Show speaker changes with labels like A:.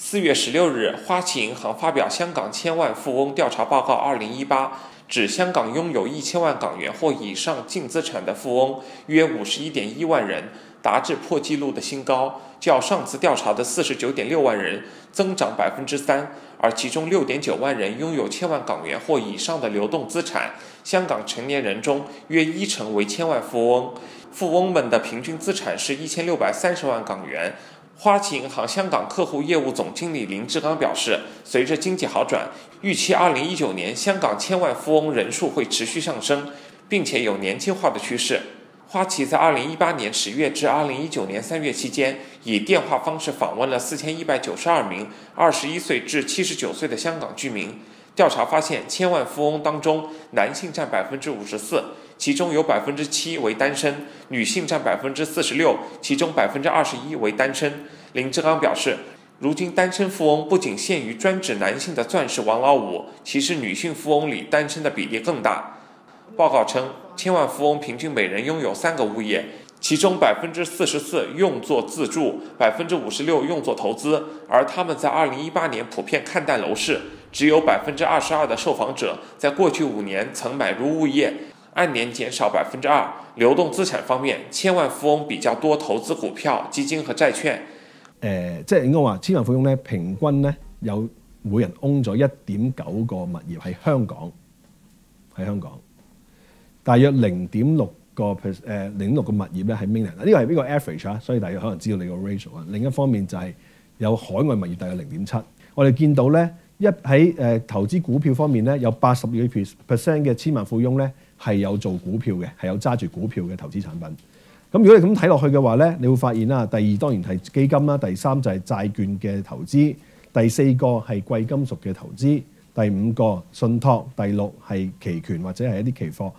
A: 四月十六日，花旗银行发表《香港千万富翁调查报告（二零一八）》，指香港拥有一千万港元或以上净资产的富翁约五十一点一万人，达至破纪录的新高，较上次调查的四十九点六万人增长百分之三。而其中六点九万人拥有千万港元或以上的流动资产，香港成年人中约一成为千万富翁，富翁们的平均资产是一千六百三十万港元。花旗银行香港客户业务总经理林志刚表示，随着经济好转，预期2019年香港千万富翁人数会持续上升，并且有年轻化的趋势。花旗在2018年10月至2019年3月期间，以电话方式访问了4192名21岁至79岁的香港居民。调查发现，千万富翁当中，男性占54%，其中有百分之七为单身；女性占百分之四十六其中百分之二十一为单身。林志刚表示，如今单身富翁不仅限于专指男性的钻石王老五，其实女性富翁里单身的比例更大。报告称，千万富翁平均每人拥有三个物业，其中百分之四十四用作自住百分之五十六用作投资，而他们在二零一八年普遍看淡楼市。只有百分之二十二的受访者在过去五年曾买入物业，按年减少百分之二。流動資產方面，千萬富翁比較多投資股票、基金和債券。
B: 誒，即係應該話，千萬富翁咧平均咧有每人 o 咗一點九個物業喺香港，喺香港，大約零點六個 percent 誒零六個物業咧喺 mainland。呢個係呢個 average 啊，所以大家可能知道你個 ratio 啊。另一方面就係有海外物業大約零點七。我哋見到咧。一喺誒投資股票方面咧，有八十二 percent 嘅千萬富翁咧係有做股票嘅，係有揸住股票嘅投資產品。咁如果你咁睇落去嘅話咧，你會發現啦。第二當然係基金啦，第三就係債券嘅投資，第四個係貴金屬嘅投資，第五個信託，第六係期權或者係一啲期貨。